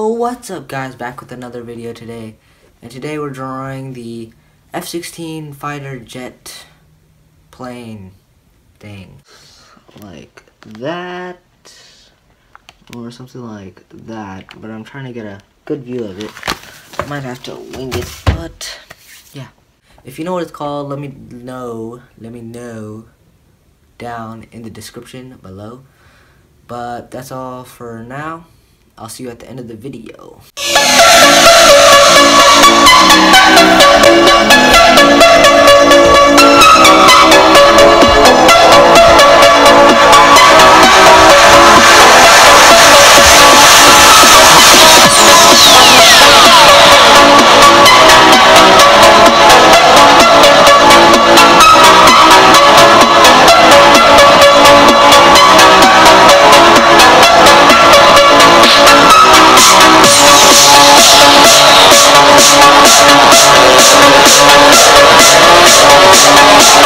What's up guys, back with another video today. And today we're drawing the F-16 fighter jet plane thing. Like that, or something like that. But I'm trying to get a good view of it. Might have to wing it, but yeah. If you know what it's called, let me know, let me know down in the description below. But that's all for now. I'll see you at the end of the video.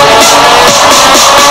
Música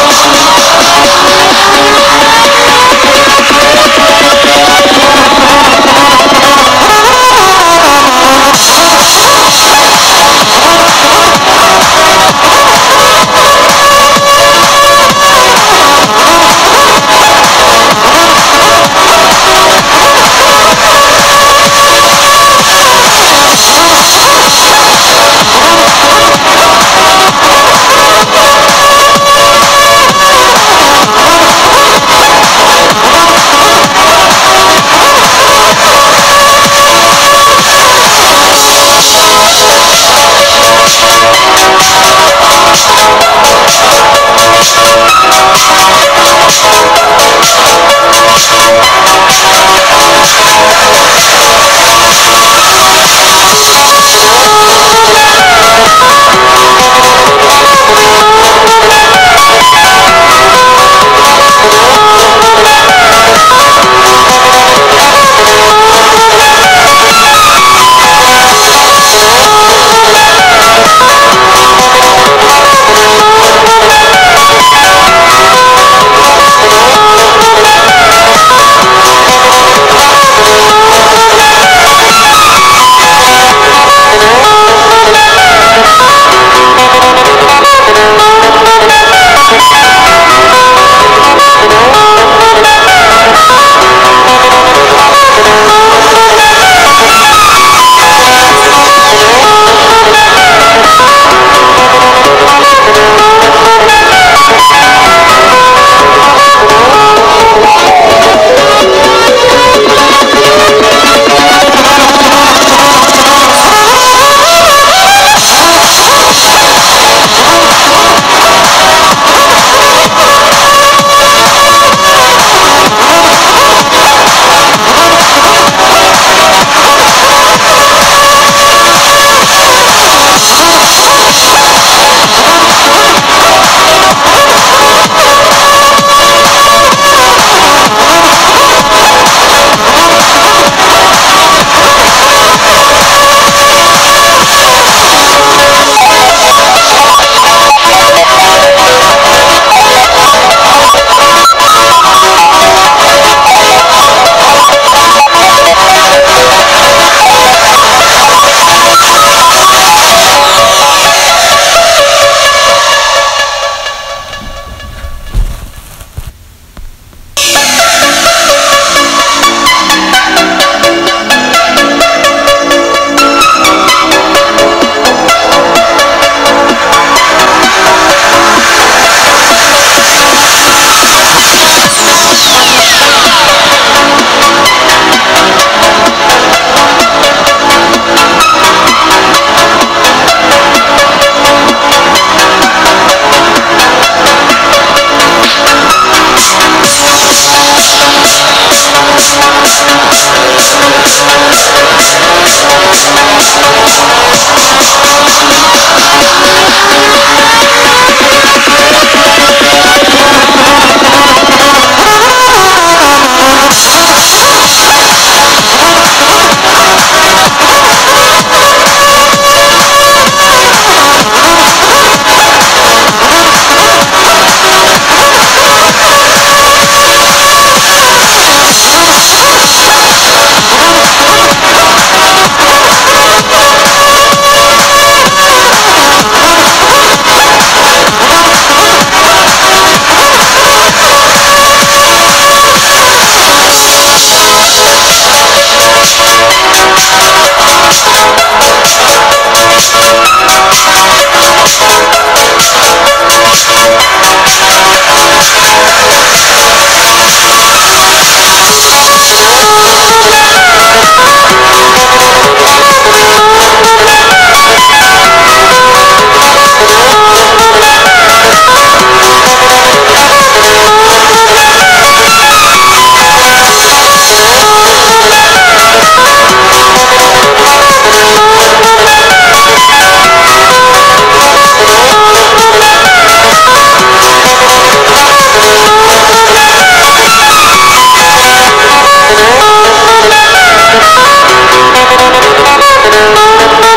drawing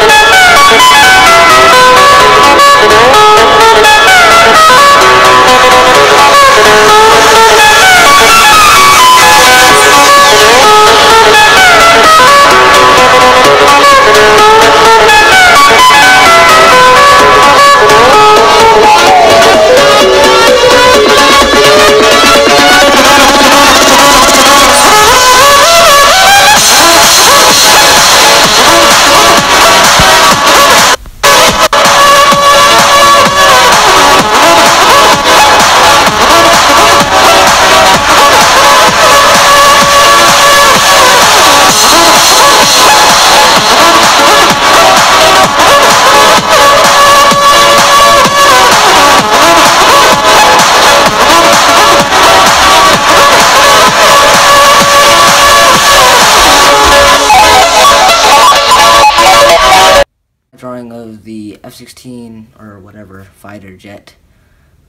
or whatever fighter jet.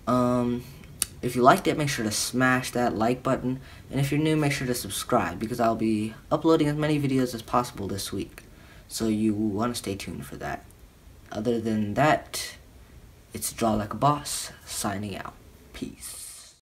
Um, if you liked it, make sure to smash that like button, and if you're new, make sure to subscribe because I'll be uploading as many videos as possible this week. So you want to stay tuned for that. Other than that, it's Draw Like a Boss signing out. Peace.